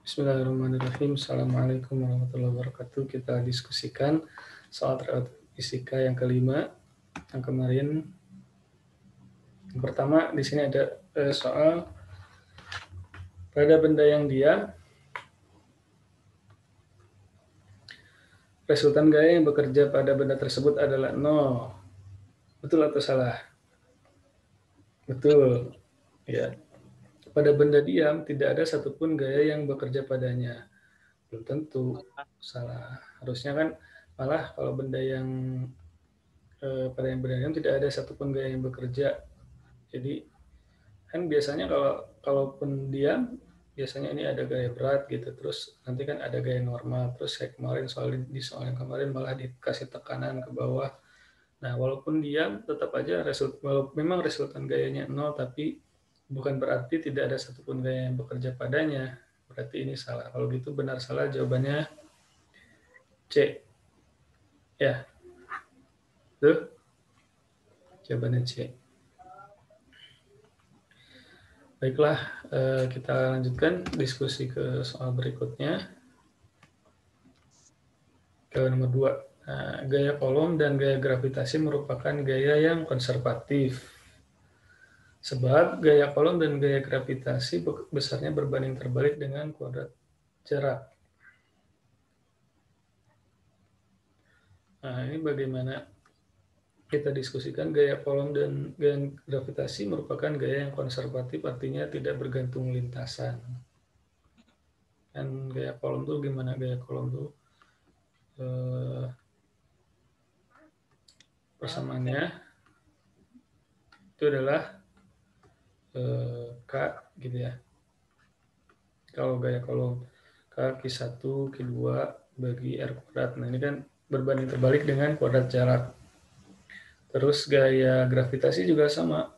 Bismillahirrahmanirrahim. Assalamualaikum warahmatullahi wabarakatuh. Kita diskusikan soal terkait fisika yang kelima. Yang kemarin, yang pertama di sini ada eh, soal pada benda yang diam, resultan gaya yang bekerja pada benda tersebut adalah nol. Betul atau salah? Betul. Ya, pada benda diam tidak ada satupun gaya yang bekerja padanya. Belum tentu salah. Harusnya kan malah kalau benda yang eh, pada yang benda diam tidak ada satupun gaya yang bekerja. Jadi kan biasanya kalau kalaupun diam biasanya ini ada gaya berat gitu terus nanti kan ada gaya normal terus saya kemarin soal di soal yang kemarin malah dikasih tekanan ke bawah nah walaupun diam tetap aja result memang resultan gayanya nol tapi bukan berarti tidak ada satupun gaya yang bekerja padanya. Berarti ini salah. Kalau gitu benar salah jawabannya C. Ya. Tuh. Jawabannya C. Baiklah, eh, kita lanjutkan diskusi ke soal berikutnya. Ke nomor dua. Nah, gaya kolom dan gaya gravitasi merupakan gaya yang konservatif Sebab gaya kolom dan gaya gravitasi besarnya berbanding terbalik dengan kuadrat jarak. Nah, ini bagaimana kita diskusikan gaya kolom dan gaya gravitasi merupakan gaya yang konservatif, artinya tidak bergantung lintasan. Dan gaya kolom itu gimana gaya kolom itu? Eh, persamaannya itu adalah Eh, K gitu ya. Kalau gaya kolom K Q1, Q2 bagi R kuadrat. Nah ini kan berbanding terbalik dengan kuadrat jarak. Terus gaya gravitasi juga sama.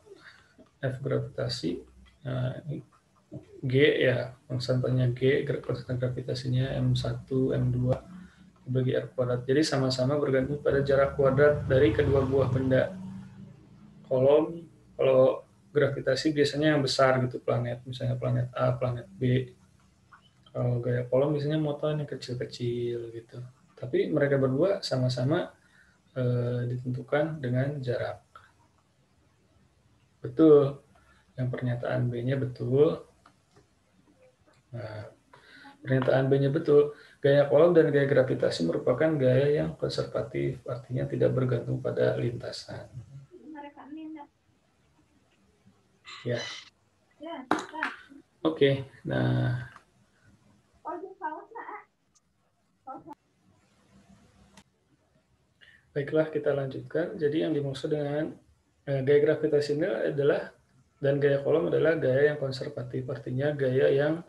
F gravitasi. Nah, G ya, konstantannya G, konstan gravitasinya M1, M2 bagi R kuadrat. Jadi sama-sama bergantung pada jarak kuadrat dari kedua buah benda. Kolom, kalau gravitasi biasanya yang besar gitu planet, misalnya planet A, planet B. Kalau gaya kolom biasanya motor yang kecil-kecil gitu. Tapi mereka berdua sama-sama e, ditentukan dengan jarak. Betul. Yang pernyataan B-nya betul. Nah, pernyataan B-nya betul. Gaya kolom dan gaya gravitasi merupakan gaya yang konservatif, artinya tidak bergantung pada lintasan. Ya. Oke, okay. nah. Baiklah, kita lanjutkan. Jadi yang dimaksud dengan eh, gaya gravitasi ini adalah dan gaya kolom adalah gaya yang konservatif, artinya gaya yang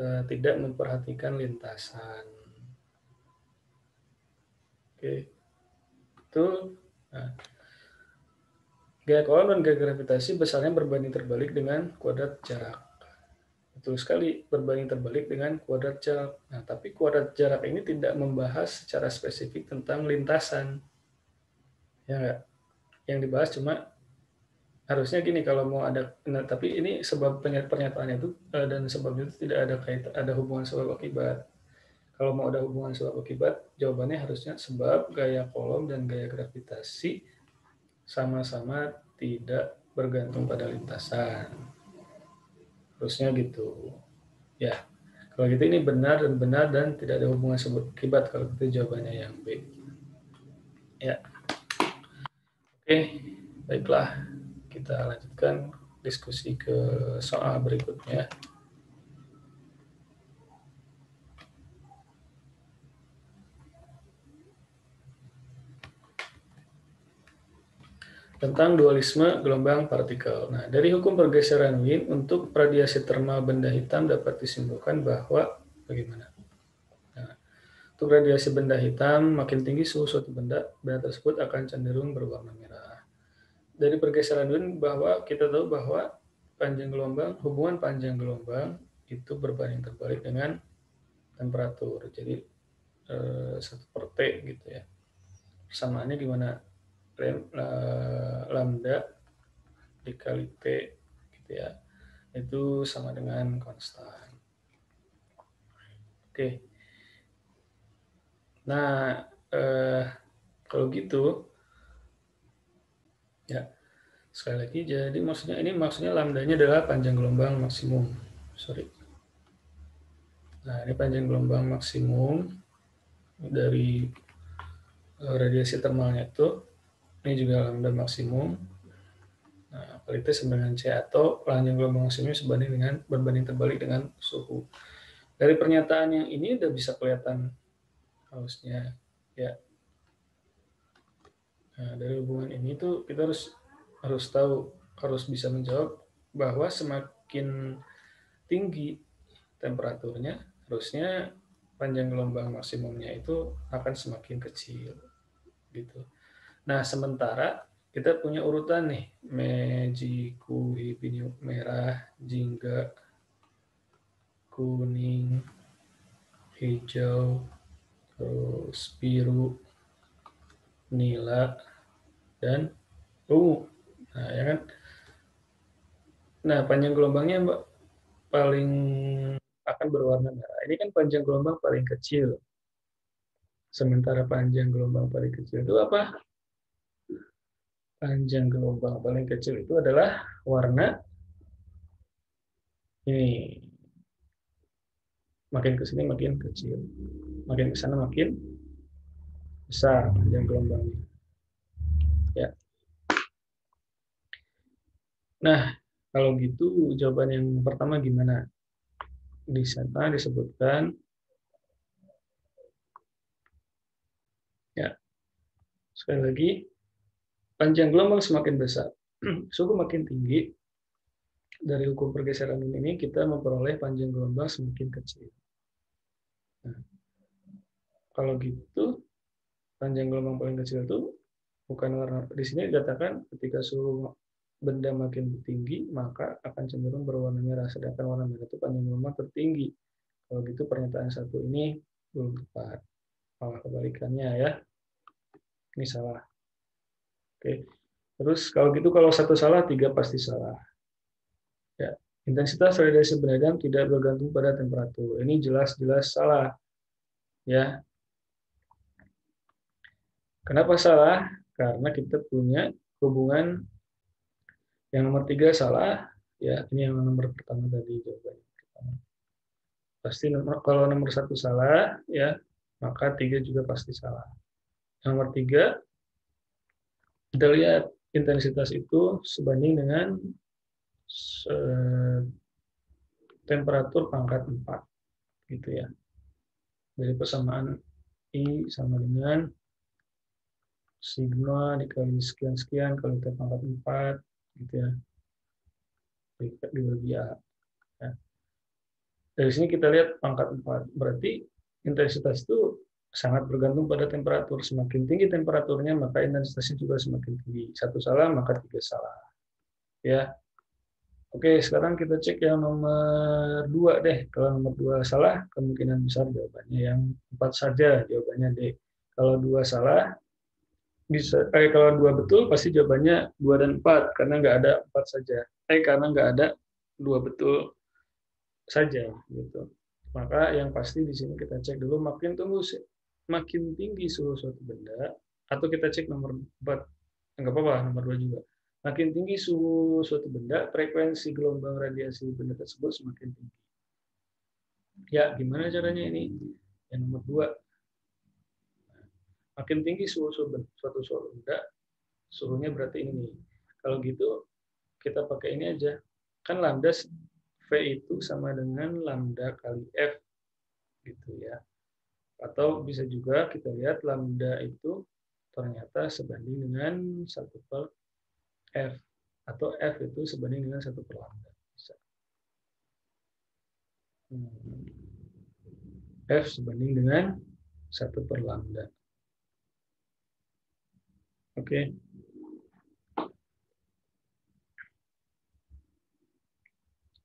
eh, tidak memperhatikan lintasan. Oke, okay. itu. Nah, Gaya kolom dan gaya gravitasi besarnya berbanding terbalik dengan kuadrat jarak. Betul sekali, berbanding terbalik dengan kuadrat jarak. Nah, tapi kuadrat jarak ini tidak membahas secara spesifik tentang lintasan. Ya enggak? Yang dibahas cuma harusnya gini kalau mau ada nah, tapi ini sebab pernyataannya itu eh, dan sebabnya itu tidak ada kait ada hubungan sebab akibat. Kalau mau ada hubungan sebab akibat, jawabannya harusnya sebab gaya kolom dan gaya gravitasi sama-sama tidak bergantung pada lintasan. Harusnya gitu. Ya, kalau gitu ini benar dan benar dan tidak ada hubungan sebut akibat kalau itu jawabannya yang B. Ya. Oke, baiklah. Kita lanjutkan diskusi ke soal berikutnya. Tentang dualisme gelombang partikel. Nah, dari hukum pergeseran Wien untuk radiasi termal benda hitam dapat disimpulkan bahwa bagaimana? Nah, untuk radiasi benda hitam, makin tinggi suhu suatu benda, benda tersebut akan cenderung berwarna merah. Dari pergeseran Wien bahwa kita tahu bahwa panjang gelombang, hubungan panjang gelombang itu berbanding terbalik dengan temperatur. Jadi eh, satu per T gitu ya. Persamaannya gimana? Lambda dikali P gitu ya. Itu sama dengan konstan. Oke. Nah, eh, kalau gitu, ya sekali lagi, jadi maksudnya ini maksudnya lambdanya adalah panjang gelombang maksimum. Sorry. Nah, ini panjang gelombang maksimum dari eh, radiasi termalnya itu. Ini juga lambda maksimum. Nah, kualitas dengan C atau panjang gelombang maksimum sebanding dengan berbanding terbalik dengan suhu. Dari pernyataan yang ini udah bisa kelihatan harusnya ya. Nah, dari hubungan ini tuh kita harus harus tahu harus bisa menjawab bahwa semakin tinggi temperaturnya harusnya panjang gelombang maksimumnya itu akan semakin kecil gitu. Nah, sementara kita punya urutan nih, Meiji, Kui, Pinyu, merah, jingga, kuning, hijau, terus biru, nila, dan ungu. Nah, ya kan? Nah, panjang gelombangnya Mbak, paling akan berwarna merah. Ini kan panjang gelombang paling kecil. Sementara panjang gelombang paling kecil itu apa? Panjang gelombang paling kecil itu adalah warna ini. Makin ke sini makin kecil. Makin ke sana makin besar panjang gelombangnya. Ya. Nah, kalau gitu jawaban yang pertama gimana? Di sana disebutkan ya. Sekali lagi panjang gelombang semakin besar, suhu makin tinggi, dari hukum pergeseran ini kita memperoleh panjang gelombang semakin kecil. Nah, kalau gitu, panjang gelombang paling kecil itu bukan warna. Di sini dikatakan ketika suhu benda makin tinggi, maka akan cenderung berwarna merah. Sedangkan warna merah itu panjang gelombang tertinggi. Kalau gitu pernyataan satu ini belum tepat. Malah kebalikannya ya. Ini salah. Oke. Terus kalau gitu kalau satu salah, tiga pasti salah. Ya. Intensitas radiasi benda tidak bergantung pada temperatur. Ini jelas-jelas salah. Ya. Kenapa salah? Karena kita punya hubungan yang nomor tiga salah. Ya, ini yang nomor pertama tadi jawabannya. Pasti nomor, kalau nomor satu salah, ya maka tiga juga pasti salah. Nomor tiga kita lihat intensitas itu sebanding dengan temperatur pangkat 4 gitu ya. Dari persamaan I sama dengan sigma dikali sekian-sekian kali T pangkat 4 gitu ya. Dibagi A. Ya. Dari sini kita lihat pangkat 4. Berarti intensitas itu sangat bergantung pada temperatur. Semakin tinggi temperaturnya, maka intensitasnya juga semakin tinggi. Satu salah, maka tiga salah. Ya. Oke, sekarang kita cek yang nomor dua deh. Kalau nomor dua salah, kemungkinan besar jawabannya yang empat saja. Jawabannya D. Kalau dua salah, bisa. Eh, kalau dua betul, pasti jawabannya dua dan empat, karena nggak ada empat saja. Eh, karena nggak ada dua betul saja, gitu. Maka yang pasti di sini kita cek dulu makin tunggu makin tinggi suhu suatu benda, atau kita cek nomor 4, enggak apa-apa, nomor 2 juga. Makin tinggi suhu suatu benda, frekuensi gelombang radiasi benda tersebut semakin tinggi. Ya, gimana caranya ini? Yang nomor 2. Makin tinggi suhu suatu suatu benda, suhunya berarti ini. Kalau gitu, kita pakai ini aja. Kan lambda V itu sama dengan lambda kali F. Gitu ya. Atau bisa juga kita lihat lambda itu ternyata sebanding dengan satu per F. Atau F itu sebanding dengan satu per lambda. Hmm. F sebanding dengan satu per lambda. Oke. Okay.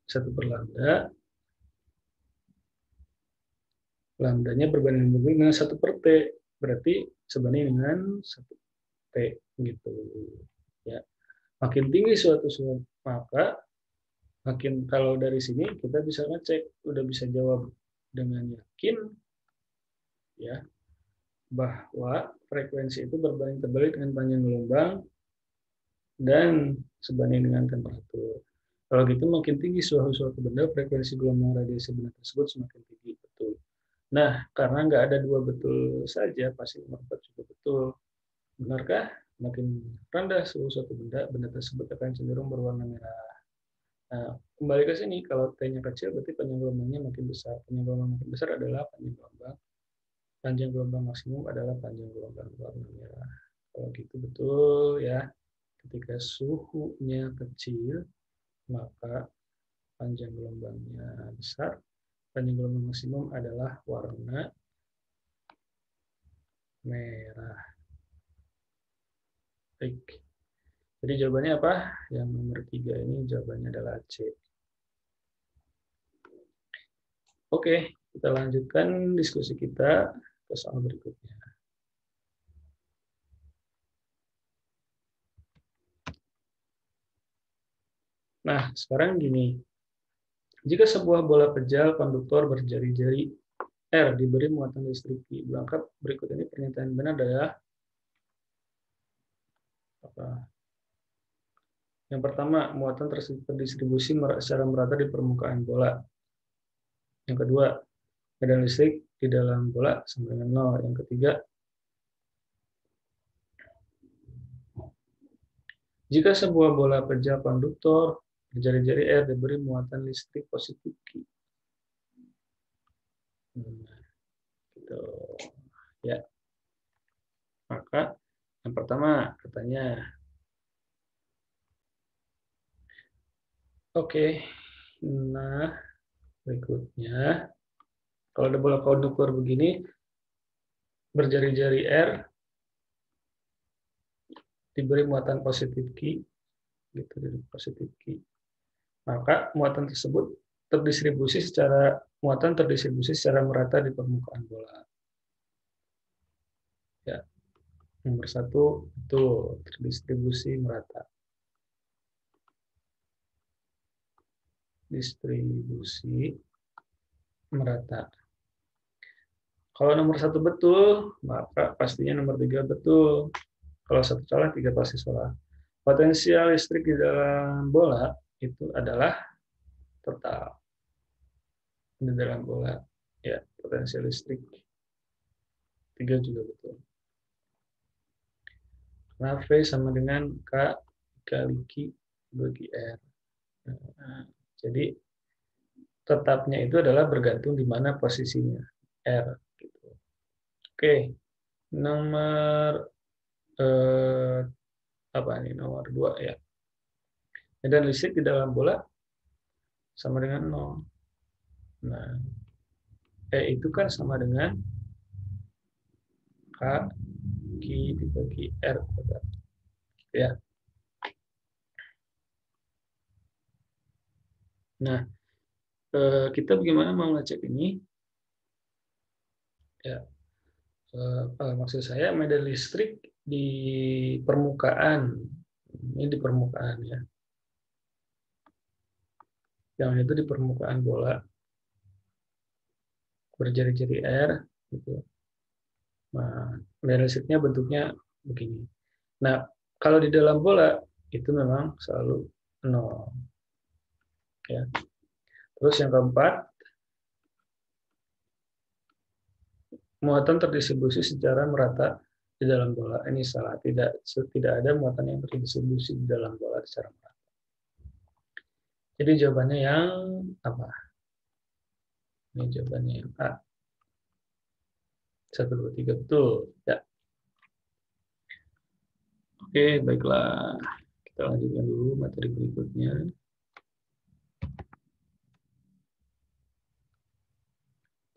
Satu per lambda lambdanya berbanding dengan satu per t berarti sebanding dengan satu t gitu ya makin tinggi suatu suatu maka makin kalau dari sini kita bisa ngecek udah bisa jawab dengan yakin ya bahwa frekuensi itu berbanding terbalik dengan panjang gelombang dan sebanding dengan temperatur. Kalau gitu makin tinggi suatu benda, frekuensi gelombang radiasi benda tersebut semakin tinggi. Nah, karena nggak ada dua betul saja, pasti nomor empat juga betul. Benarkah? Makin rendah suhu suatu benda, benda tersebut akan cenderung berwarna merah. Nah, kembali ke sini, kalau T-nya kecil, berarti panjang gelombangnya makin besar. Panjang gelombang makin besar adalah panjang gelombang. Panjang gelombang maksimum adalah panjang gelombang warna merah. Kalau gitu betul ya. Ketika suhunya kecil, maka panjang gelombangnya besar. Panjang gelombang maksimum adalah warna merah. Baik. Jadi jawabannya apa? Yang nomor tiga ini jawabannya adalah C. Oke, kita lanjutkan diskusi kita ke soal berikutnya. Nah, sekarang gini. Jika sebuah bola pejal konduktor berjari-jari R diberi muatan listrik I, berangkat berikut ini pernyataan benar adalah apa? Yang pertama, muatan terdistribusi secara merata di permukaan bola. Yang kedua, medan listrik di dalam bola sama dengan nol. Yang ketiga, jika sebuah bola pejal konduktor berjari-jari R diberi muatan listrik positif Q. Nah, gitu. Ya. Maka yang pertama katanya Oke, nah berikutnya kalau ada bola konduktor begini berjari-jari R diberi muatan positif Q gitu dari positif Q maka muatan tersebut terdistribusi secara muatan terdistribusi secara merata di permukaan bola ya nomor satu itu terdistribusi merata distribusi merata. Kalau nomor satu betul, maka pastinya nomor tiga betul. Kalau satu salah, tiga pasti salah. Potensial listrik di dalam bola itu adalah total. Dalam bola, ya potensial listrik. Tiga juga betul. Karena V sama dengan K kali Q bagi R. Nah, jadi tetapnya itu adalah bergantung di mana posisinya R. Gitu. Oke, nomor eh, apa ini nomor dua ya. Medan listrik di dalam bola sama dengan nol. Nah, E itu kan sama dengan K Q dibagi R. Ya, Nah, eh, kita bagaimana mau ngecek ini? Ya, eh, maksud saya medan listrik di permukaan, ini di permukaan ya. Yang itu di permukaan bola berjari-jari R, gitu. Nah, listriknya bentuknya begini. Nah, kalau di dalam bola itu memang selalu nol. Ya. Terus yang keempat, muatan terdistribusi secara merata di dalam bola. Ini salah, tidak tidak ada muatan yang terdistribusi di dalam bola secara merata. Jadi jawabannya yang apa? Ini jawabannya yang A. Satu, dua, tiga, betul. Ya. Oke, baiklah. Kita lanjutkan dulu materi berikutnya.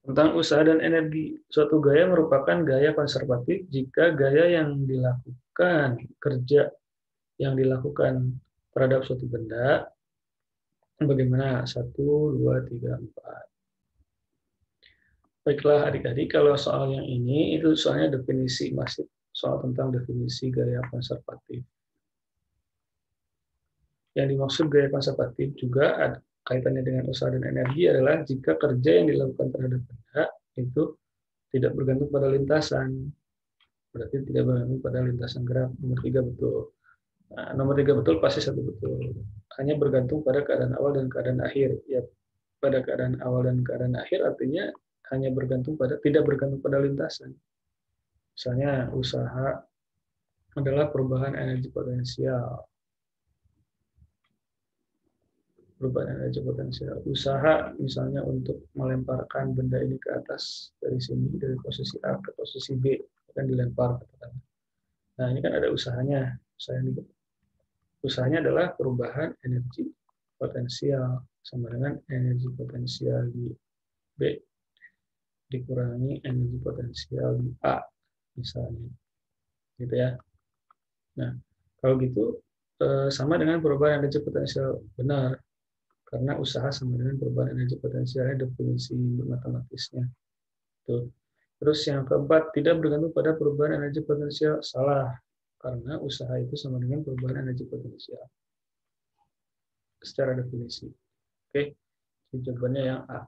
tentang usaha dan energi. Suatu gaya merupakan gaya konservatif jika gaya yang dilakukan, kerja yang dilakukan terhadap suatu benda, bagaimana? Satu, dua, tiga, empat. Baiklah adik-adik, kalau soal yang ini, itu soalnya definisi, masih soal tentang definisi gaya konservatif. Yang dimaksud gaya konservatif juga kaitannya dengan usaha dan energi adalah jika kerja yang dilakukan terhadap benda itu tidak bergantung pada lintasan. Berarti tidak bergantung pada lintasan gerak. Nomor tiga betul. Nah, nomor tiga betul pasti satu betul. Hanya bergantung pada keadaan awal dan keadaan akhir. Ya, pada keadaan awal dan keadaan akhir artinya hanya bergantung pada tidak bergantung pada lintasan. Misalnya usaha adalah perubahan energi potensial perubahan energi potensial. Usaha misalnya untuk melemparkan benda ini ke atas dari sini dari posisi A ke posisi B akan dilempar Nah ini kan ada usahanya. Usaha ini usahanya adalah perubahan energi potensial sama dengan energi potensial di B dikurangi energi potensial di A misalnya gitu ya. Nah kalau gitu eh, sama dengan perubahan energi potensial benar karena usaha sama dengan perubahan energi potensialnya definisi matematisnya. Tuh. Terus yang keempat, tidak bergantung pada perubahan energi potensial. Salah, karena usaha itu sama dengan perubahan energi potensial. Secara definisi. Oke, jawabannya yang A.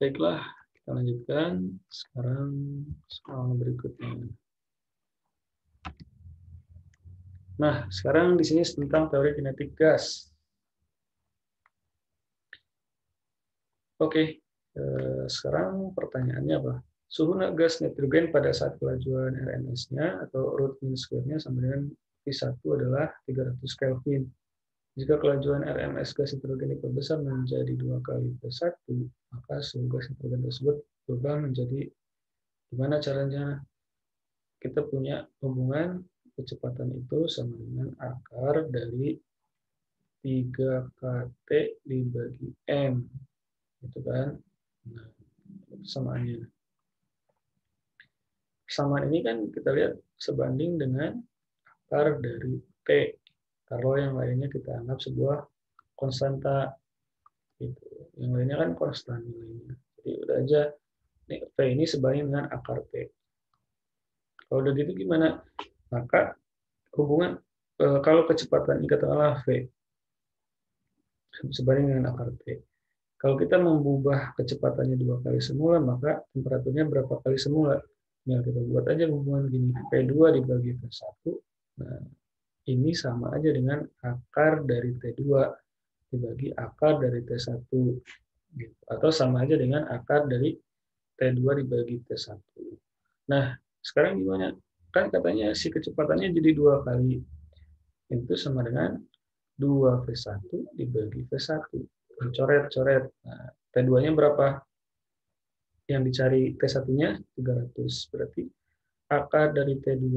Baiklah, kita lanjutkan. Sekarang soal berikutnya. Nah, sekarang di sini tentang teori kinetik gas. Oke, eh, sekarang pertanyaannya apa? Suhu gas nitrogen pada saat kelajuan RMS-nya atau root mean square-nya sama dengan V1 adalah 300 Kelvin. Jika kelajuan RMS gas nitrogen diperbesar menjadi dua kali V1, maka suhu gas nitrogen tersebut berubah menjadi gimana caranya? Kita punya hubungan kecepatan itu sama dengan akar dari 3KT dibagi M. Gitu kan? Nah, persamaannya. Persamaan ini kan kita lihat sebanding dengan akar dari T. Kalau yang lainnya kita anggap sebuah konstanta. Gitu. Yang lainnya kan konstan nilainya. Jadi udah aja P ini sebanding dengan akar T. Kalau udah gitu gimana? maka hubungan eh, kalau kecepatan ini katakanlah V sebanding dengan akar T. Kalau kita mengubah kecepatannya dua kali semula, maka temperaturnya berapa kali semula? Tinggal kita buat aja hubungan gini, P2 dibagi P1. Nah, ini sama aja dengan akar dari T2 dibagi akar dari T1. Gitu. Atau sama aja dengan akar dari T2 dibagi T1. Nah, sekarang gimana? kan katanya si kecepatannya jadi dua kali itu sama dengan 2 V1 dibagi V1 coret-coret nah, T2 nya berapa yang dicari T1 nya 300 berarti akar dari T2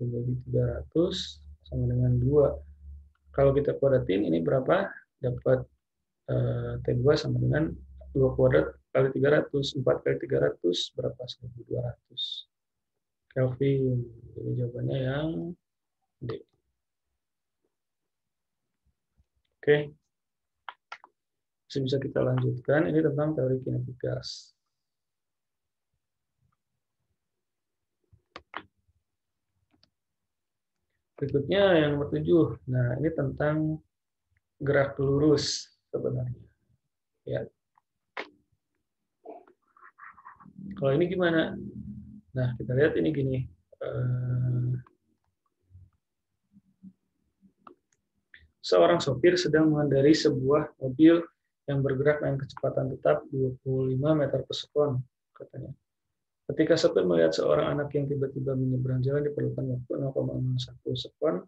dibagi 300 sama dengan 2 kalau kita kuadratin ini berapa dapat eh, T2 sama dengan 2 kuadrat kali 300 4 kali 300 berapa 1200 Kelvin. Jadi jawabannya yang D. Oke. Masih bisa kita lanjutkan. Ini tentang teori kinetik gas. Berikutnya yang nomor tujuh. Nah, ini tentang gerak lurus sebenarnya. Ya. Kalau ini gimana? Nah, kita lihat ini gini. Eh, seorang sopir sedang mengendari sebuah mobil yang bergerak dengan kecepatan tetap 25 meter per sekon, katanya. Ketika sopir melihat seorang anak yang tiba-tiba menyeberang jalan diperlukan waktu 0,01 sekon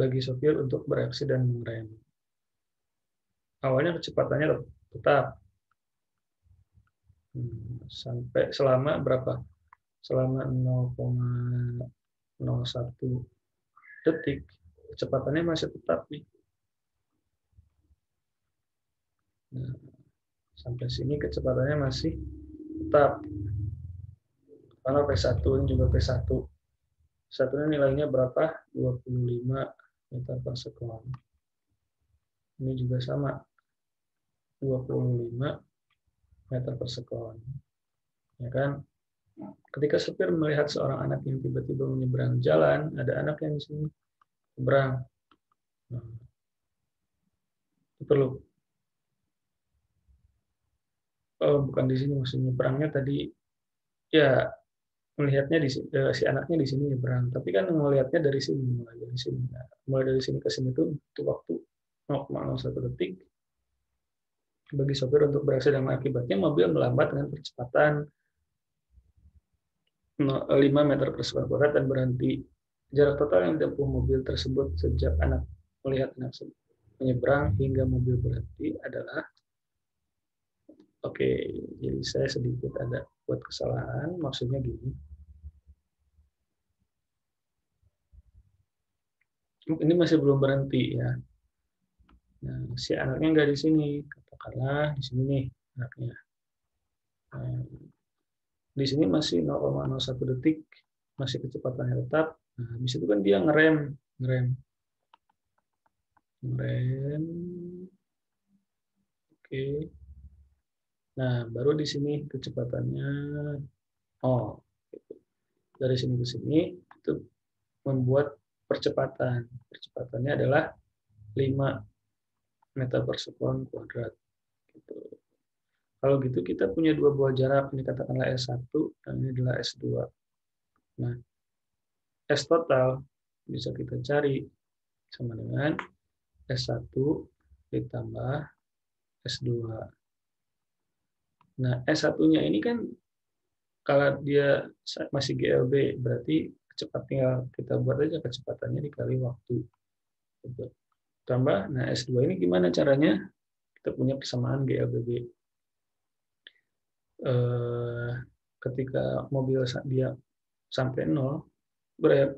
bagi sopir untuk bereaksi dan mengerem. Awalnya kecepatannya tetap, Hmm, sampai selama berapa? Selama 0,01 detik kecepatannya masih tetap nih. Sampai sini kecepatannya masih tetap. Karena P1 ini juga P1. Satunya nilainya berapa? 25 meter per sekon. Ini juga sama. 25 meter per sekon. Ya kan? Ketika supir melihat seorang anak yang tiba-tiba menyeberang jalan, ada anak yang di sini Seberang. Nah, perlu. Oh, bukan di sini maksudnya berangnya tadi ya melihatnya di eh, si anaknya di sini nyebrang, tapi kan melihatnya dari sini mulai dari sini. Nah, mulai dari sini ke sini itu butuh waktu 0,01 detik bagi sopir untuk bereaksi dan akibatnya mobil melambat dengan percepatan 5 meter per sekon kuadrat dan berhenti. Jarak total yang ditempuh mobil tersebut sejak anak melihat anak menyeberang hingga mobil berhenti adalah Oke, jadi saya sedikit ada buat kesalahan, maksudnya gini. Ini masih belum berhenti ya. Nah, si anaknya nggak di sini, katakanlah di sini nih anaknya. Nah, di sini masih 0,01 detik, masih kecepatannya tetap. Nah, habis itu kan dia ngerem, ngerem, ngerem. Oke. Nah, baru di sini kecepatannya, oh, gitu. dari sini ke sini itu membuat percepatan. Percepatannya adalah 5 meter per sekon kuadrat. Gitu. Kalau gitu kita punya dua buah jarak, ini katakanlah S1 dan ini adalah S2. Nah, S total bisa kita cari sama dengan S1 ditambah S2. Nah, S1-nya ini kan kalau dia masih GLB, berarti kecepatnya kita buat aja kecepatannya dikali waktu. Gitu tambah. Nah, S2 ini gimana caranya? Kita punya persamaan GLBB. Eh, ketika mobil dia sampai 0,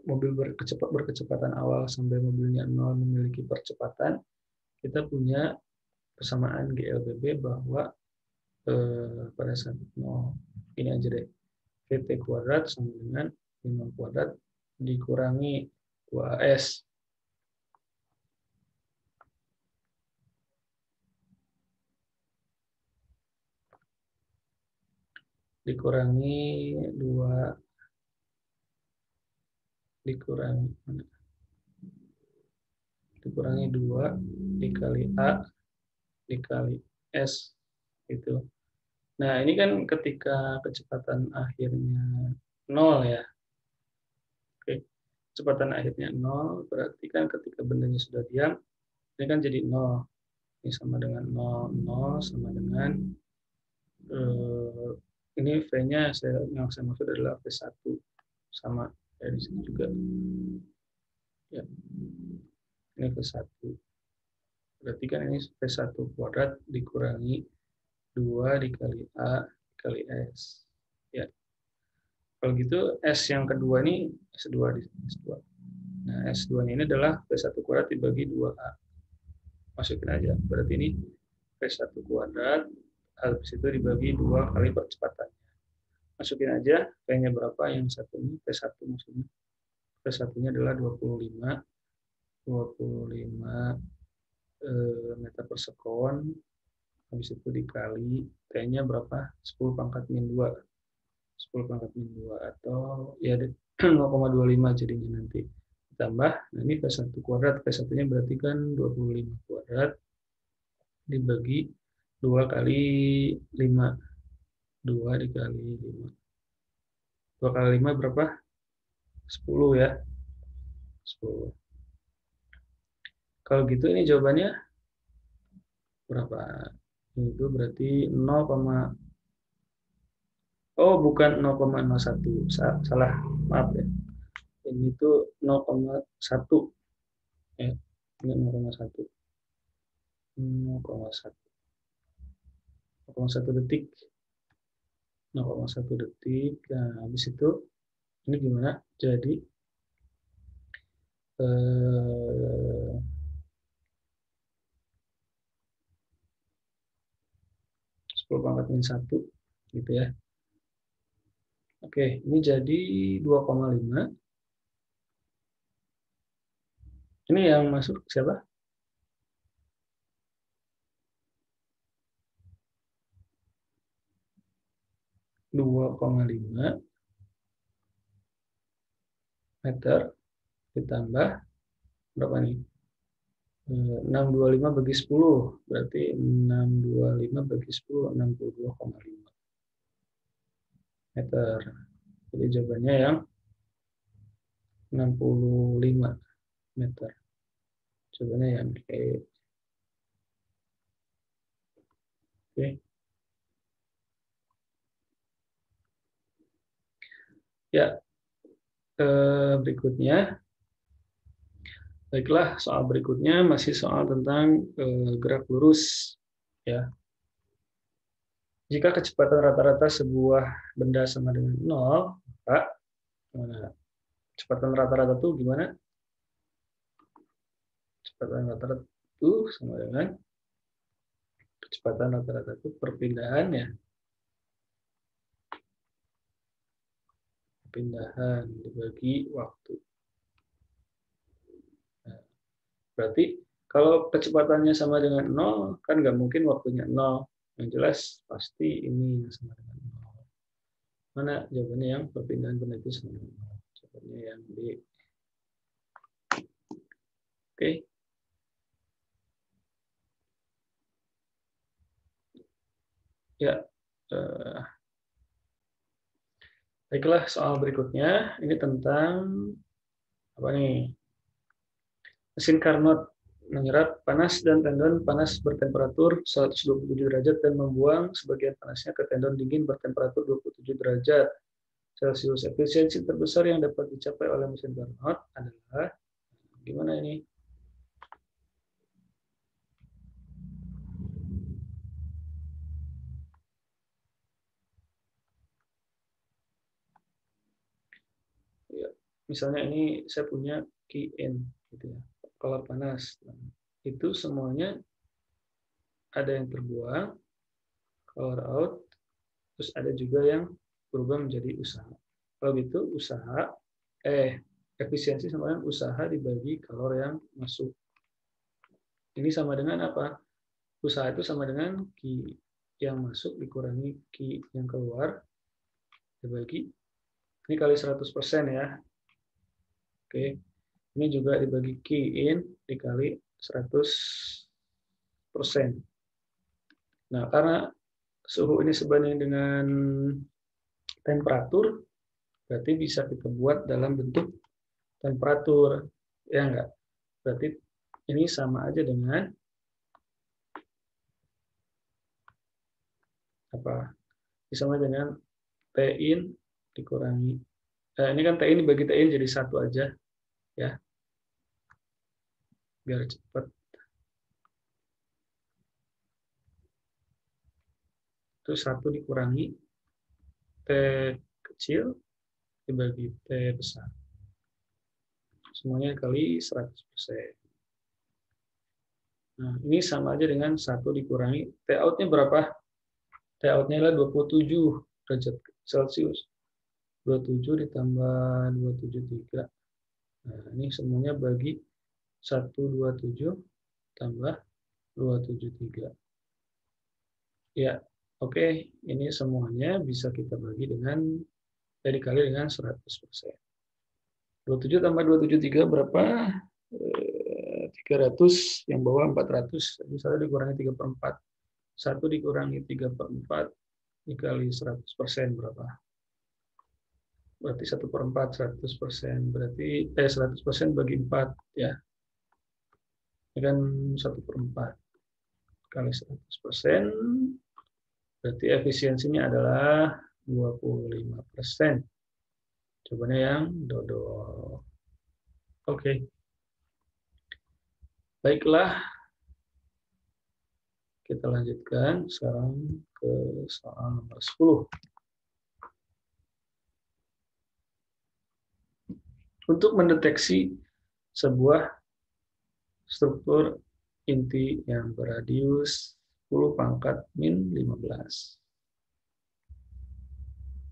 mobil berkecepat, berkecepatan awal sampai mobilnya 0 memiliki percepatan, kita punya persamaan GLBB bahwa eh, pada saat 0, ini aja deh, VT kuadrat sama dengan 5 kuadrat dikurangi 2S dikurangi dua dikurangi mana? dikurangi dua dikali a dikali s itu. Nah ini kan ketika kecepatan akhirnya nol ya. Oke, kecepatan akhirnya nol berarti kan ketika bendanya sudah diam ini kan jadi nol. Ini sama dengan nol nol sama dengan eh, ini V-nya saya, yang saya maksud adalah V1 sama ya di sini juga ya ini V1 berarti kan ini V1 kuadrat dikurangi 2 dikali A dikali S. Ya. Kalau gitu S yang kedua ini S2 di S2 nah S2 ini adalah V1 kuadrat dibagi 2A masukin aja. Berarti ini V1 kuadrat habis itu dibagi dua kali percepatannya. Masukin aja P-nya berapa, yang satu ini P1 maksudnya. P1-nya adalah 25, 25 eh, meter per sekon, habis itu dikali T-nya berapa? 10 pangkat min 2. 10 pangkat min 2 atau ya 0,25 jadinya nanti. Ditambah, nah ini P1 kuadrat, P1-nya berarti kan 25 kuadrat dibagi 2 kali 5. 2 dikali 5. 2 kali 5 berapa? 10 ya. 10. Kalau gitu ini jawabannya berapa? Itu berarti 0, Oh, bukan 0,01. Salah, maaf ya. Ini itu 0,1. Ya, ini 0,1. 0,1. 0,1 detik 0,1 detik nah habis itu ini gimana jadi eh, sepuluh pangkat min satu gitu ya. Oke ini jadi 2,5 ini yang masuk siapa? 2,5 meter ditambah berapa nih? 625 bagi 10 berarti 625 bagi 10 62,5 meter. Jadi jawabannya yang 65 meter. Jawabannya yang E. Oke. Ya, eh, berikutnya Baiklah, soal berikutnya masih soal tentang eh, gerak lurus. Ya. Jika kecepatan rata-rata sebuah benda sama dengan nol, maka kecepatan rata-rata itu gimana? Kecepatan rata-rata itu sama dengan kecepatan rata-rata itu perpindahan ya. Perpindahan dibagi waktu. Berarti kalau kecepatannya sama dengan nol, kan nggak mungkin waktunya nol. Yang jelas pasti ini sama dengan nol. Mana jawabannya yang perpindahan benda sama dengan nol? Jawabannya yang B. Oke. Ya. Uh, baiklah soal berikutnya. Ini tentang apa nih? Mesin Carnot menyerap panas dan tendon panas bertemperatur 127 derajat dan membuang sebagian panasnya ke tendon dingin bertemperatur 27 derajat Celcius. Efisiensi terbesar yang dapat dicapai oleh mesin Carnot adalah gimana ini? Ya, misalnya ini saya punya in gitu ya kalau panas. Itu semuanya ada yang terbuang, color out, terus ada juga yang berubah menjadi usaha. Kalau gitu usaha, eh efisiensi sama dengan usaha dibagi kalor yang masuk. Ini sama dengan apa? Usaha itu sama dengan Q yang masuk dikurangi Q yang keluar dibagi ini kali 100% ya. Oke. Ini juga dibagi key in dikali 100 persen. Nah, karena suhu ini sebanding dengan temperatur, berarti bisa kita buat dalam bentuk temperatur. Ya enggak? Berarti ini sama aja dengan apa? Sama dengan T in dikurangi. Nah, ini kan T in dibagi T in jadi satu aja ya. Biar cepat itu satu dikurangi. T kecil dibagi T besar. Semuanya kali 100% nah ini sama aja dengan satu dikurangi. T outnya berapa T outnya adalah 27 derajat Celcius. 27 ditambah 273 Nah, ini semuanya bagi 127 tambah 273. Ya, oke. Okay. Ini semuanya bisa kita bagi dengan, ya dikali dengan 100%. 27 tambah 273 berapa? 300, eh, yang bawah 400. Jadi 1 dikurangi 3 per 4. 1 dikurangi 3 per 4 dikali 100% berapa? Berarti satu per empat seratus persen. Berarti eh seratus persen bagi empat ya. Ini kan satu per empat kali seratus persen. Berarti efisiensinya adalah 25 persen. Coba yang dodol. Oke. Baiklah. Kita lanjutkan sekarang ke soal nomor 10 untuk mendeteksi sebuah struktur inti yang beradius 10 pangkat min 15.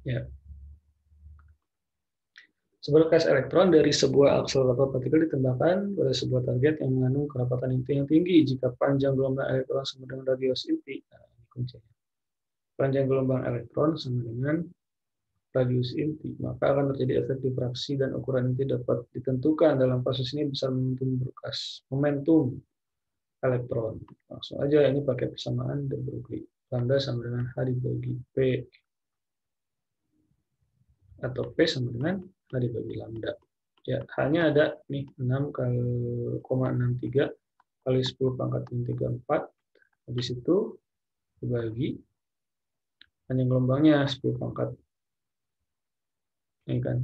Ya. Sebuah gas elektron dari sebuah akselerator partikel ditembakkan pada sebuah target yang mengandung kerapatan inti yang tinggi jika panjang gelombang elektron sama dengan radius inti. Nah. Panjang gelombang elektron sama dengan radius inti, maka akan terjadi efek difraksi dan ukuran inti dapat ditentukan. Dalam kasus ini bisa momentum berkas momentum elektron. Langsung aja ini pakai persamaan de Broglie. Lambda sama dengan H dibagi P atau P sama dengan H dibagi lambda. Ya, hanya ada nih 6,63 kali 10 pangkat min 34. Habis itu dibagi panjang gelombangnya 10 pangkat ini kan.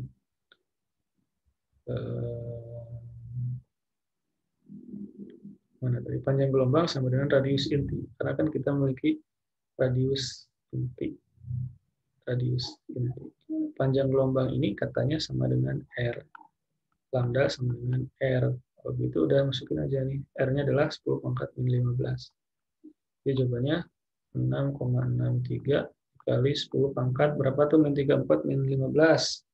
Eh, mana tadi? Panjang gelombang sama dengan radius inti. Karena kan kita memiliki radius inti. Radius inti. Panjang gelombang ini katanya sama dengan r. Lambda sama dengan r. Kalau gitu udah masukin aja nih. R-nya adalah 10 pangkat min 15 jadi jawabannya 6,63 kali 10 pangkat. Berapa tuh min 34 min 15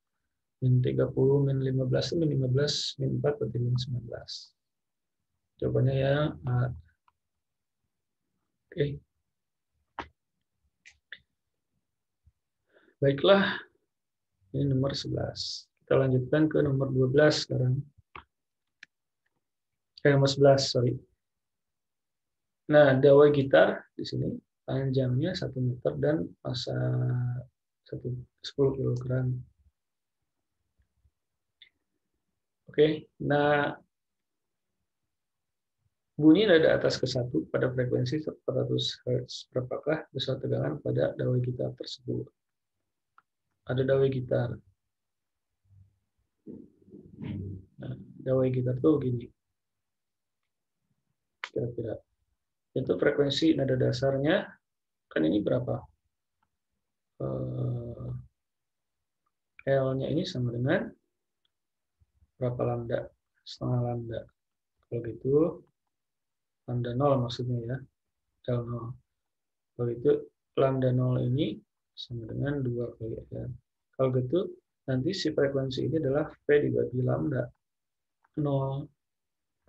min 30 min 15 itu min 15 min 4 berarti min 19 jawabannya ya A. oke. Baiklah ini nomor 11 kita lanjutkan ke nomor 12 sekarang. Eh, nomor 11 sorry. Nah dawai gitar di sini panjangnya 1 meter dan masa 10 kg Oke, nah bunyi nada atas ke satu pada frekuensi 400 Hz. Berapakah besar tegangan pada dawai gitar tersebut? Ada dawai gitar. Nah, dawai gitar tuh gini. Kira-kira. Itu frekuensi nada dasarnya, kan ini berapa? Eh, L-nya ini sama dengan berapa lambda? Setengah lambda. Kalau gitu, lambda 0 maksudnya ya. L 0. Kalau gitu, lambda 0 ini sama dengan 2 kali R. Kalau gitu, nanti si frekuensi ini adalah V dibagi lambda 0.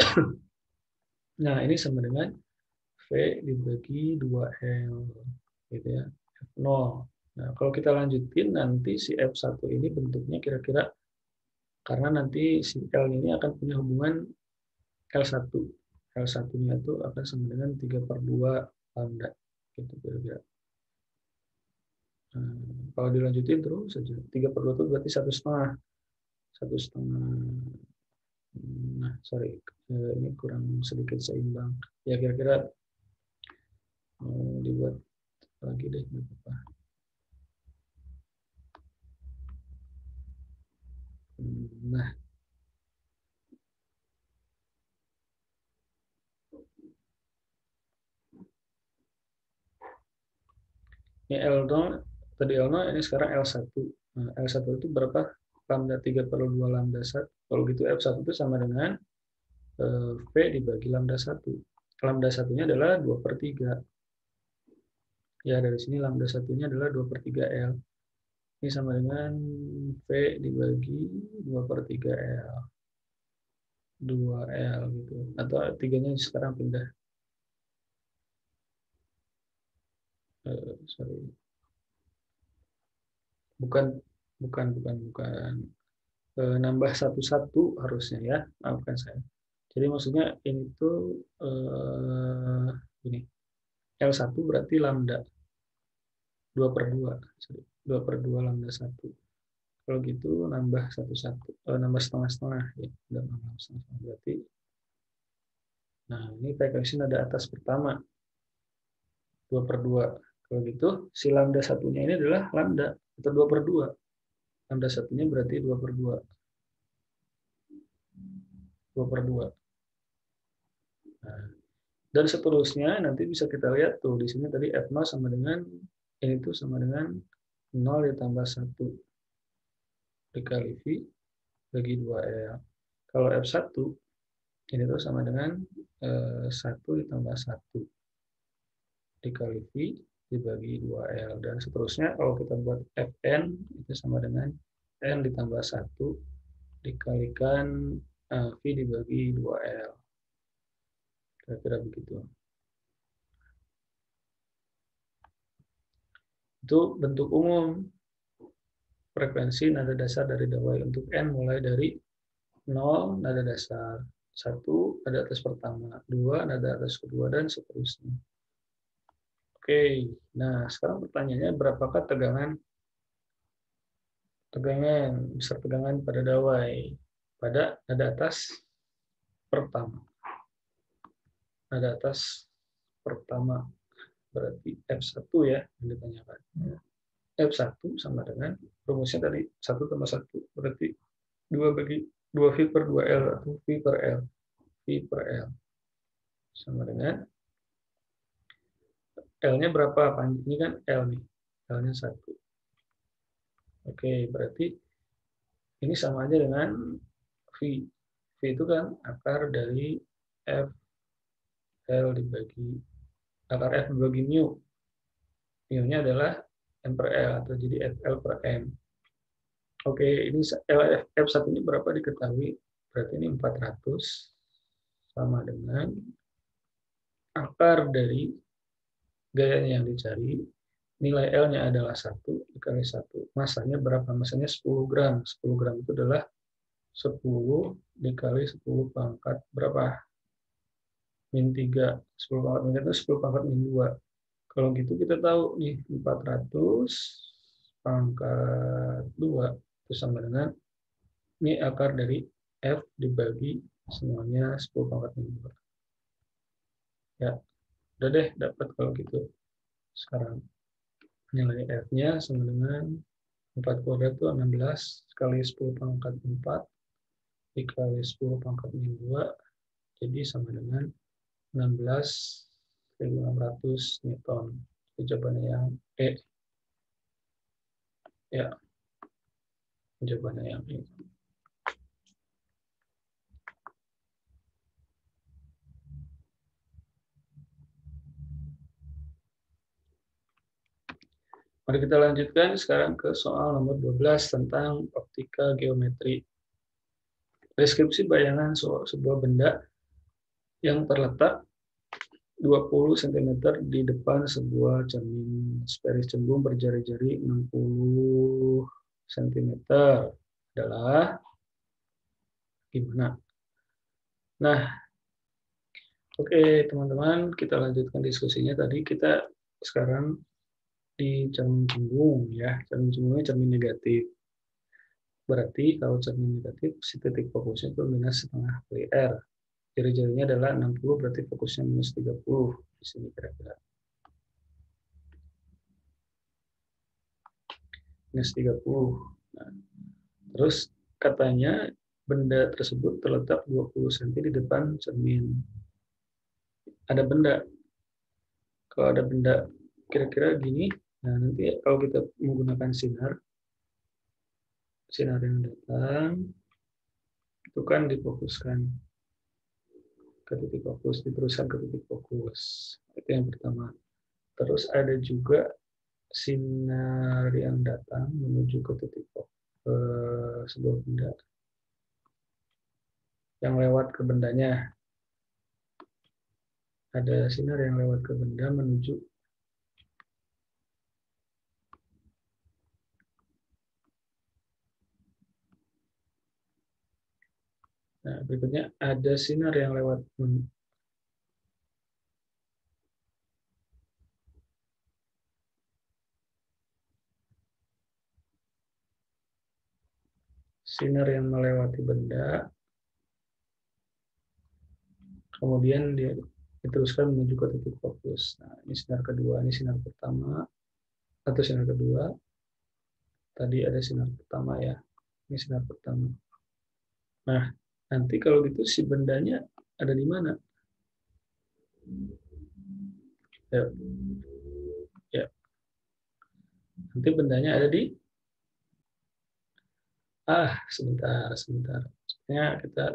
nah, ini sama dengan V dibagi 2L. Gitu ya. F0. Nah, kalau kita lanjutin, nanti si F1 ini bentuknya kira-kira karena nanti si L ini akan punya hubungan L1. L1-nya itu akan sama dengan 3 per 2 lambda. Gitu kira-kira. Nah, kalau dilanjutin terus saja. 3 per 2 itu berarti satu setengah. Satu setengah. Nah, sorry. Eh, ini kurang sedikit seimbang. Ya kira-kira mau dibuat lagi deh. apa-apa. Nah, ini L0, tadi L0, ini sekarang L1. Nah, L1 itu berapa? Lambda 3 per 2 lambda 1. Kalau gitu F1 itu sama dengan eh, V dibagi lambda 1. Lambda satunya adalah 2 per 3. Ya, dari sini lambda satunya adalah 2 per 3 L. Ini sama dengan V dibagi 2 per 3L. 2L gitu. Atau tiganya sekarang pindah. Uh, sorry. Bukan, bukan, bukan, bukan. Uh, nambah satu-satu harusnya ya. Maafkan saya. Jadi maksudnya ini tuh uh, ini. L1 berarti lambda. 2 per 2. Sorry 2 per 2 lambda 1. Kalau gitu nambah satu satu, eh, nambah setengah setengah ya, udah nambah setengah berarti. Nah ini frekuensi nada atas pertama 2 per 2. Kalau gitu si lambda satunya ini adalah lambda atau 2 per 2. Lambda satunya berarti 2 per 2. 2 per 2. Nah, dan seterusnya nanti bisa kita lihat tuh di sini tadi F0 sama dengan ini tuh sama dengan 0 ditambah 1 dikali V bagi 2L. Kalau F1 ini tuh sama dengan 1 eh, ditambah 1 dikali V dibagi 2L. Dan seterusnya kalau kita buat Fn itu sama dengan N ditambah 1 dikalikan eh, V dibagi 2L. Kira-kira begitu. Itu bentuk umum. frekuensi nada dasar dari dawai untuk n mulai dari 0 nada dasar, 1 nada atas pertama, 2 nada atas kedua dan seterusnya. Oke, nah sekarang pertanyaannya berapakah tegangan tegangan besar tegangan pada dawai pada nada atas pertama. Nada atas pertama berarti F1 ya yang ditanyakan. F1 sama dengan rumusnya tadi 1 tambah 1 berarti 2 bagi 2 V per 2 L atau V per L. V per L. Sama dengan L-nya berapa? Ini kan L nih. L-nya 1. Oke, berarti ini sama aja dengan V. V itu kan akar dari F L dibagi akar F dibagi mu. Mu-nya adalah M per L atau jadi FL per M. Oke, ini F1 ini berapa diketahui? Berarti ini 400 sama dengan akar dari gayanya yang dicari. Nilai L-nya adalah 1 dikali 1. Masanya berapa? Masanya 10 gram. 10 gram itu adalah 10 dikali 10 pangkat berapa? Min 3. 10 pangkat min 3 itu 10 pangkat min 2. Kalau gitu kita tahu nih 400 pangkat 2 itu sama dengan ini akar dari F dibagi semuanya 10 pangkat min 2. Ya, udah deh dapat kalau gitu. Sekarang nilai F-nya sama dengan 4 kuadrat itu 16 kali 10 pangkat 4 dikali 10 pangkat min 2 jadi sama dengan 16.600 Newton. Jawabannya yang E. Ya. Jawabannya yang E. Mari kita lanjutkan sekarang ke soal nomor 12 tentang optika geometri. Deskripsi bayangan sebuah benda yang terletak 20 cm di depan sebuah cermin sferis cembung berjari-jari 60 cm adalah gimana? Nah, oke okay, teman-teman, kita lanjutkan diskusinya. Tadi kita sekarang di cermin cembung ya, cermin cembungnya cermin negatif. Berarti kalau cermin negatif, si titik fokusnya itu minus setengah kali R jari-jarinya adalah 60 berarti fokusnya minus 30 di sini kira-kira. Minus 30. Nah, terus katanya benda tersebut terletak 20 cm di depan cermin. Ada benda. Kalau ada benda kira-kira gini, nah nanti kalau kita menggunakan sinar, sinar yang datang, itu kan difokuskan ke titik fokus, diteruskan ke titik fokus. Itu yang pertama. Terus ada juga sinar yang datang menuju ke titik fokus, ke sebuah benda. Yang lewat ke bendanya. Ada sinar yang lewat ke benda menuju Nah, berikutnya ada sinar yang lewat sinar yang melewati benda, kemudian dia diteruskan menuju ke titik fokus. Nah, ini sinar kedua, ini sinar pertama, atau sinar kedua. Tadi ada sinar pertama ya, ini sinar pertama. Nah, Nanti kalau gitu si bendanya ada di mana? Ya. ya. Nanti bendanya ada di Ah, sebentar, sebentar. Sebenarnya kita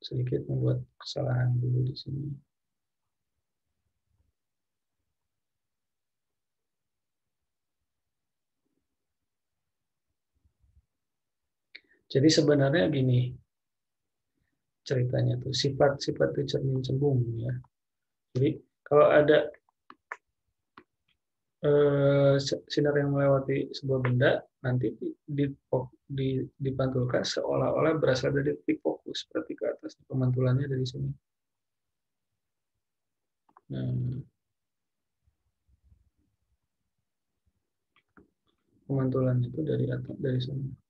sedikit membuat kesalahan dulu di sini. Jadi sebenarnya gini, ceritanya tuh sifat-sifat di cermin cembung ya. Jadi kalau ada eh, sinar yang melewati sebuah benda nanti dipantulkan seolah-olah berasal dari titik fokus seperti ke atas pemantulannya dari sini. Nah, pemantulan itu dari atas dari sini.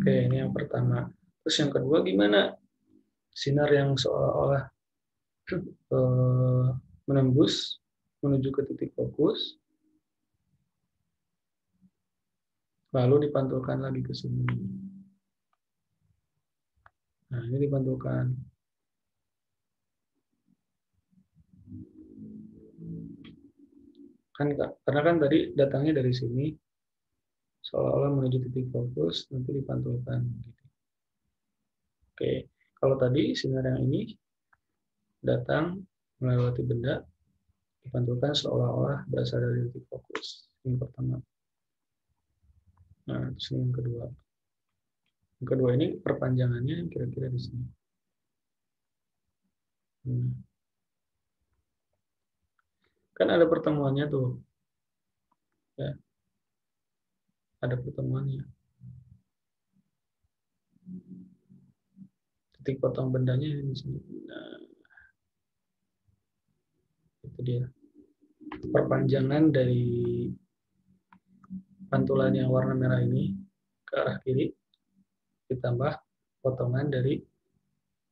Oke, ini yang pertama. Terus yang kedua gimana? Sinar yang seolah-olah eh, menembus menuju ke titik fokus, lalu dipantulkan lagi ke sini. Nah, ini dipantulkan. Kan karena kan tadi datangnya dari sini, seolah-olah menuju titik fokus nanti dipantulkan gitu. Oke, kalau tadi sinar yang ini datang melewati benda dipantulkan seolah-olah berasal dari titik fokus. Yang pertama. Nah, terus yang kedua. Yang kedua ini perpanjangannya kira-kira di sini. Hmm. Kan ada pertemuannya tuh. Ya, ada pertemuannya. Titik potong bendanya di sini. Nah, itu dia. Perpanjangan dari pantulan yang warna merah ini ke arah kiri ditambah potongan dari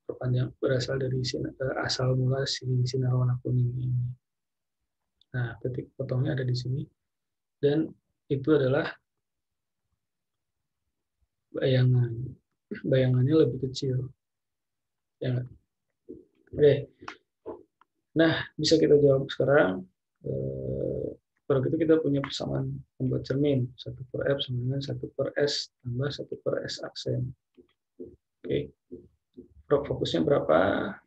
perpanjang berasal dari sinar, eh, asal mula si sinar warna kuning ini. Nah, titik potongnya ada di sini dan itu adalah bayangan. Bayangannya lebih kecil. Ya. Oke. Nah, bisa kita jawab sekarang. Eh, kalau gitu kita punya persamaan pembuat cermin. 1 per F sama dengan 1 per S tambah 1 per S aksen. Oke. Fokusnya berapa?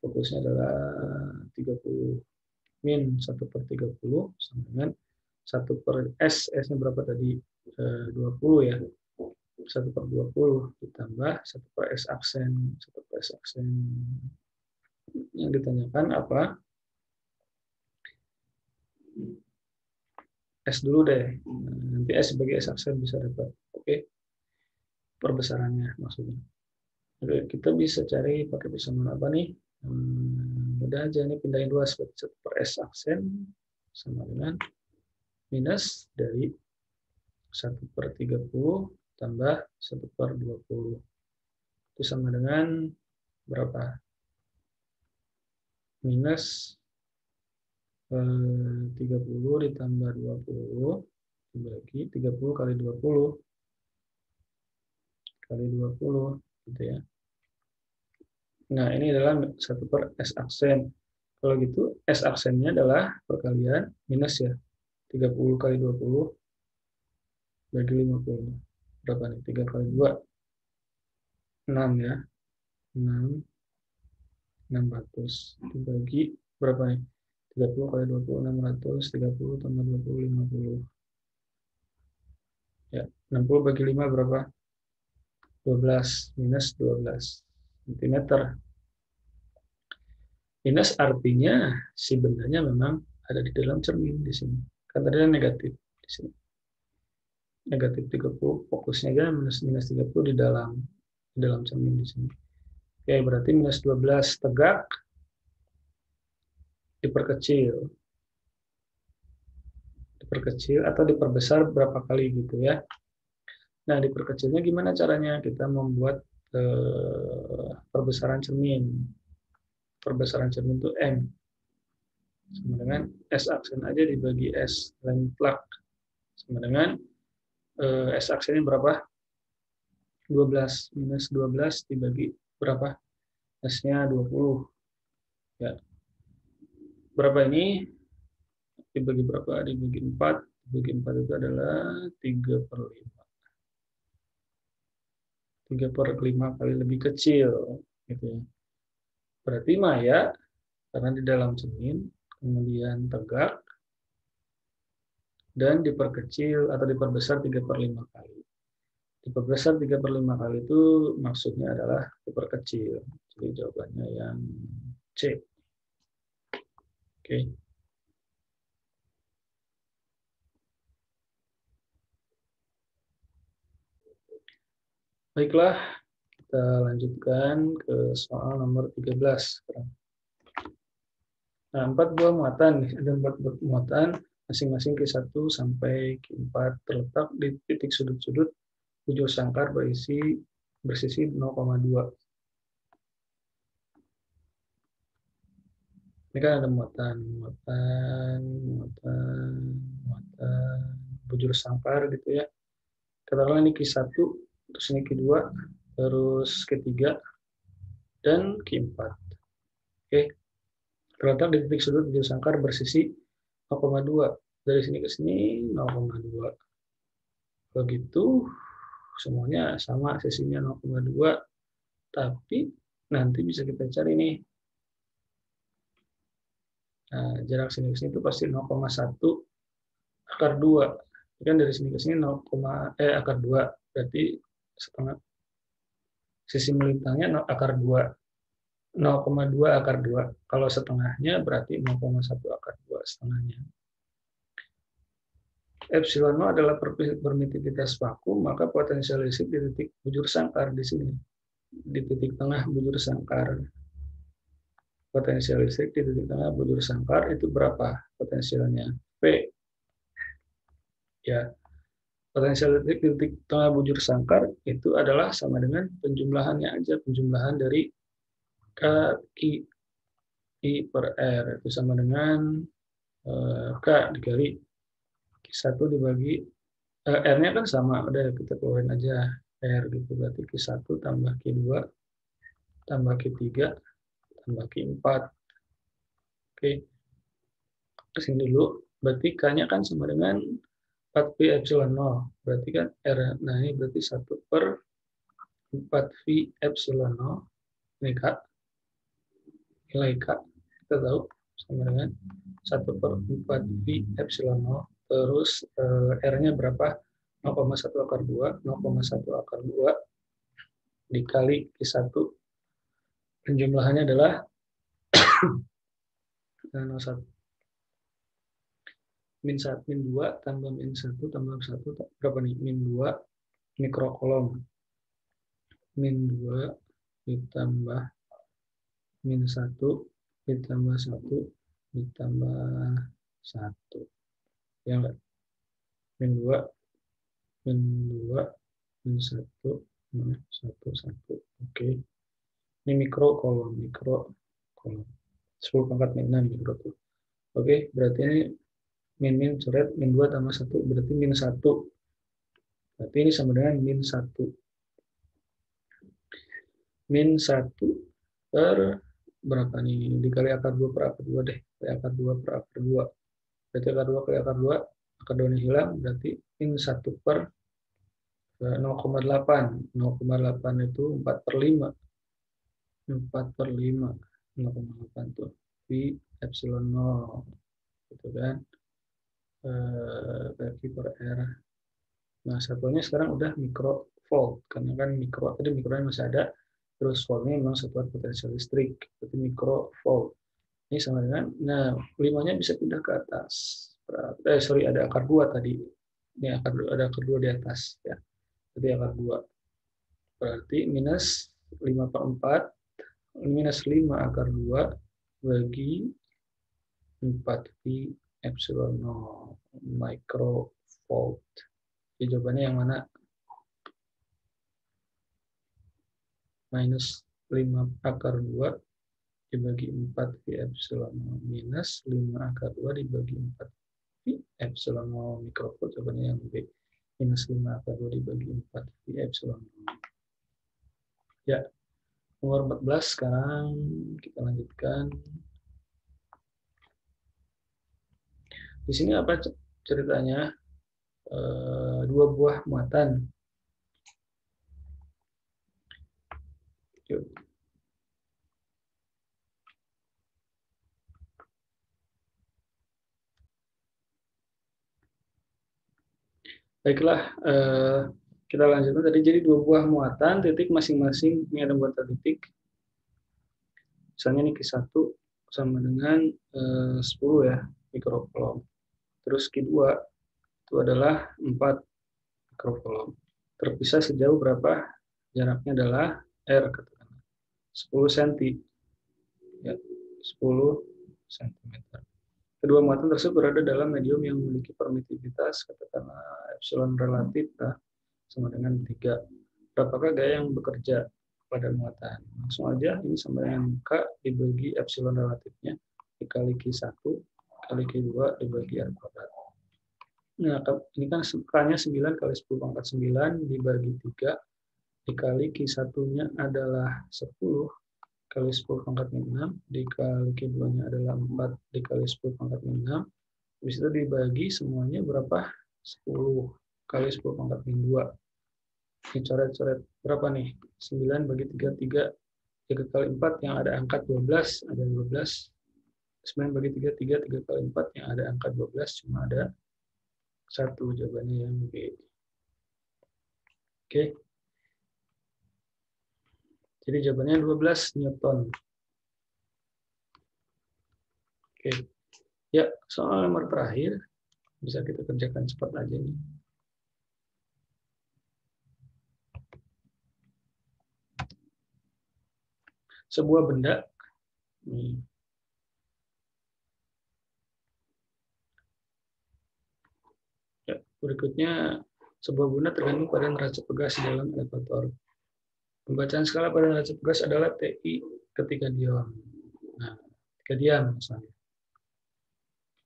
Fokusnya adalah 30 min 1 per 30 sama dengan 1 per S. S-nya berapa tadi? 20 eh, ya. 1 per 20 ditambah 1 per S aksen. 1 per S aksen. Yang ditanyakan apa? S dulu deh. Nanti S sebagai S aksen bisa dapat. Oke. Perbesarannya maksudnya. Oke, kita bisa cari pakai persamaan apa nih? Hmm, mudah aja nih pindahin dua 1 per S aksen sama dengan minus dari 1 per 30 tambah 1 per 20. Itu sama dengan berapa? Minus 30 eh, ditambah 20 dibagi 30 kali 20 kali 20 gitu ya. Nah, ini adalah 1 per S aksen. Kalau gitu, S aksennya adalah perkalian minus ya. 30 kali 20 bagi 50 berapa nih? 3 kali 2. 6 ya. 6. 600. Dibagi berapa nih? 30 kali 20, 600. 30 tambah 20, 50. Ya, 60 bagi 5 berapa? 12. Minus 12 cm. Minus artinya si bendanya memang ada di dalam cermin di sini. Kan tadi negatif di sini negatif 30 fokusnya kan minus minus 30 di dalam di dalam cermin di sini. Oke, berarti minus 12 tegak diperkecil. Diperkecil atau diperbesar berapa kali gitu ya. Nah, diperkecilnya gimana caranya? Kita membuat eh, perbesaran cermin. Perbesaran cermin itu M. Sama dengan S aksen aja dibagi S length plug. Sama dengan eh, S aksennya berapa? 12 minus 12 dibagi berapa? S-nya 20. Ya. Berapa ini? Dibagi berapa? Dibagi 4. Dibagi 4 itu adalah 3 per 5. 3 per 5 kali lebih kecil. Gitu ya. Berarti maya, karena di dalam cermin, kemudian tegak, dan diperkecil atau diperbesar 3 per 5 kali. Diperbesar 3 per 5 kali itu maksudnya adalah diperkecil. Jadi jawabannya yang C. Oke. Okay. Baiklah, kita lanjutkan ke soal nomor 13 sekarang. Nah, empat buah muatan, ada empat buah muatan, masing-masing Q1 sampai Q4 terletak di titik sudut-sudut bujur sangkar berisi bersisi 0,2. Ini kan ada muatan, muatan, muatan, muatan, bujur sangkar gitu ya. Katakanlah ini Q1, terus ini Q2, terus Q3, dan Q4. Oke terletak di titik sudut bujur sangkar bersisi 0,2 dari sini ke sini 0,2 begitu semuanya sama sisinya 0,2 tapi nanti bisa kita cari nih. Nah, jarak sini ke sini itu pasti 0,1 akar 2 kan dari sini ke sini 0, eh akar 2 berarti setengah sisi melintangnya akar 2 0,2 akar 2. Kalau setengahnya berarti 0,1 akar 2 setengahnya. Epsilon no adalah permitivitas vakum, maka potensial listrik di titik bujur sangkar di sini. Di titik tengah bujur sangkar. Potensial listrik di titik tengah bujur sangkar itu berapa potensialnya? P. Ya, potensial listrik di titik tengah bujur sangkar itu adalah sama dengan penjumlahannya aja, penjumlahan dari K I I per R itu sama dengan uh, K dikali Q1 dibagi uh, R-nya kan sama, udah kita keluarin aja R gitu. Berarti Q1 tambah Q2 tambah Q3 tambah Q4 oke. Terus ini dulu. Berarti K-nya kan sama dengan 4 V epsilon 0 berarti kan R nah ini berarti 1 per 4 V epsilon 0 ini K. Nilai K. Kita tahu sama dengan 1 per 4 V epsilon 0 terus eh, R-nya berapa? 0,1 akar 2 0,1 akar 2 dikali Q1 penjumlahannya adalah 01 min 1 min 2 tambah min 1 tambah 1 berapa nih? Min 2 mikrokolom. Min 2 ditambah min 1 ditambah 1 ditambah 1 ya enggak min 2 min 2 min 1 min 1 1 oke. Ini mikro kolom mikro kolom. 10 pangkat min 6 mikro tuh. Oke berarti ini min min coret min 2 tambah 1 berarti min 1 berarti ini sama dengan min 1 min 1 per berapa nih? Dikali akar 2 per akar 2 deh. Kali akar 2 per akar 2 berarti akar 2 kali akar 2 akar 2 nya hilang berarti min 1 per 0,8 0,8 itu 4 per 5 4 per 5 0,8 tuh. V epsilon 0 gitu kan. Berarti per R. Nah satunya sekarang udah mikro volt karena kan mikro tadi mikronya masih ada terus voltnya memang satuan potensial listrik berarti mikro volt ini sama dengan nah limanya bisa pindah ke atas eh sorry ada akar dua tadi ini akar ada akar dua di atas ya jadi akar dua berarti minus 5 per 4 minus 5 akar 2 bagi 4 pi epsilon 0 microvolt. Jadi jawabannya yang mana? minus 5 akar 2 dibagi 4 pi epsilon 0 minus 5 akar 2 dibagi 4 pi epsilon 0 mikrovolt jawabannya yang B. Minus 5 akar 2 dibagi 4 pi epsilon 0 ya nomor 14 sekarang kita lanjutkan. Di sini apa ceritanya? E, dua buah muatan. Yuk. Baiklah, eh, kita lanjutkan tadi jadi dua buah muatan titik masing-masing. Ini ada muatan titik. Misalnya ini Q1 sama dengan eh, 10 ya mikrokolom terus Q2 itu adalah 4 mikrokolom terpisah sejauh berapa jaraknya adalah R katakanlah. 10 cm ya 10 cm kedua muatan tersebut berada dalam medium yang memiliki permitivitas katakanlah epsilon relatif ya, sama dengan 3 berapakah gaya yang bekerja pada muatan? Langsung aja ini sama dengan K dibagi epsilon relatifnya dikali Q1 kali Q2 dibagi R kuadrat. Nah, ini kan K-nya 9 kali 10 pangkat 9 dibagi 3 dikali Q1-nya adalah 10 kali 10 pangkat 6 dikali Q2-nya adalah 4 dikali 10 pangkat 6 habis itu dibagi semuanya berapa? 10 kali 10 pangkat 2 ini coret-coret. Berapa nih? 9 bagi 3 3 3 kali 4 yang ada angka 12 ada 12 9 bagi 3 3 3 kali 4 yang ada angka 12 cuma ada satu jawabannya yang B oke? okay. Jadi jawabannya 12 Newton. Oke. Ya, soal nomor terakhir bisa kita kerjakan cepat aja nih. Sebuah benda nih. Ya, berikutnya sebuah benda tergantung pada neraca pegas dalam elevator. Pembacaan skala pada neraca pegas adalah TI ketika diam. Nah, ketika diam misalnya.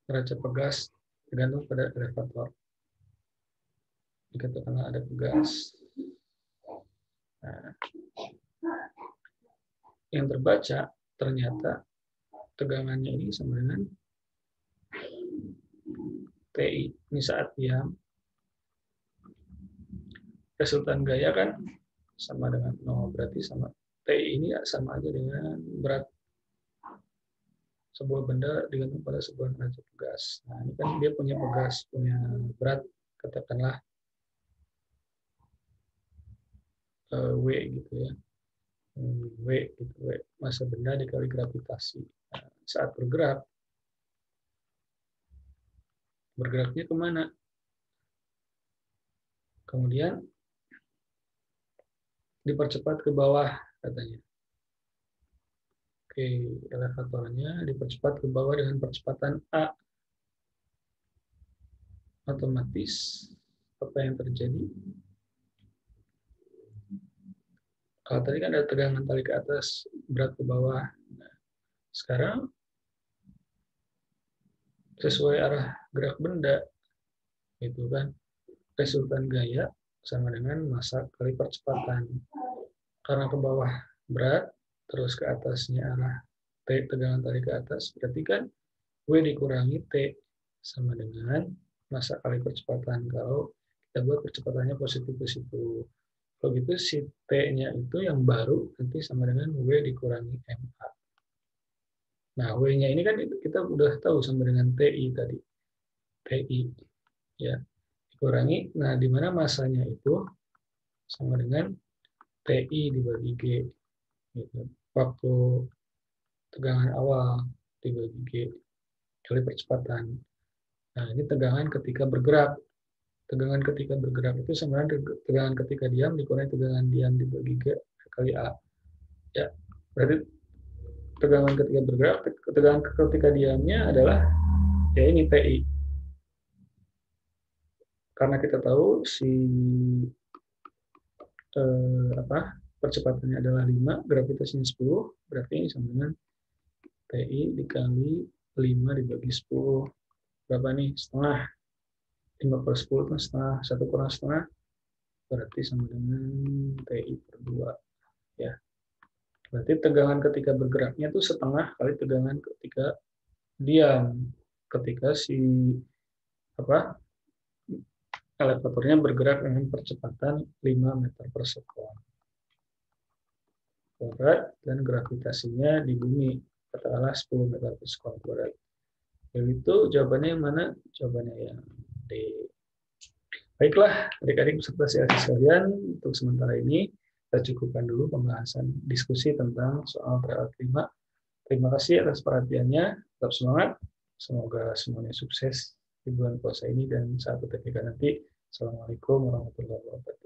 Neraca pegas tergantung pada elevator. Dikatakanlah ada pegas. Nah, yang terbaca ternyata tegangannya ini sama dengan TI. Ini saat diam. Resultan gaya kan sama dengan 0 berarti sama T ini ya sama aja dengan berat sebuah benda digantung pada sebuah neraca pegas. Nah ini kan dia punya pegas, punya berat katakanlah uh, W gitu ya. Hmm, w gitu W masa benda dikali gravitasi. Nah, saat bergerak bergeraknya ke mana? Kemudian dipercepat ke bawah katanya. Oke, elevatornya dipercepat ke bawah dengan percepatan A. Otomatis apa yang terjadi? Kalau tadi kan ada tegangan tali ke atas, berat ke bawah. Nah, sekarang sesuai arah gerak benda, itu kan resultan gaya sama dengan masa kali percepatan. Karena ke bawah berat, terus ke atasnya arah T tegangan tali ke atas, berarti kan W dikurangi T sama dengan masa kali percepatan. Kalau kita buat percepatannya positif ke situ. Kalau gitu si T-nya itu yang baru nanti sama dengan W dikurangi MA. Nah, W-nya ini kan kita udah tahu sama dengan TI tadi. TI. Ya dikurangi. Nah, di mana masanya itu sama dengan TI dibagi G. Gitu. Waktu tegangan awal dibagi G kali percepatan. Nah, ini tegangan ketika bergerak. Tegangan ketika bergerak itu sama dengan tegangan ketika diam dikurangi tegangan diam dibagi G kali A. Ya, berarti tegangan ketika bergerak, tegangan ketika diamnya adalah ya ini TI karena kita tahu si eh, apa percepatannya adalah 5, gravitasinya 10, berarti ini sama dengan TI dikali 5 dibagi 10. Berapa nih? Setengah. 5 per 10 kan setengah. 1 kurang setengah, berarti sama dengan TI per 2. Ya. Berarti tegangan ketika bergeraknya itu setengah kali tegangan ketika diam. Ketika si apa elevatornya bergerak dengan percepatan 5 meter per sekon. Kuadrat dan gravitasinya di bumi, katakanlah 10 meter per sekon kuadrat. Jadi itu jawabannya yang mana? Jawabannya yang D. Baiklah, adik-adik peserta -adik CLC sekalian, untuk sementara ini kita cukupkan dulu pembahasan diskusi tentang soal perawat 5. Terima kasih atas perhatiannya. Tetap semangat. Semoga semuanya sukses di bulan puasa ini dan saat bertemu nanti. Assalamualaikum warahmatullahi wabarakatuh.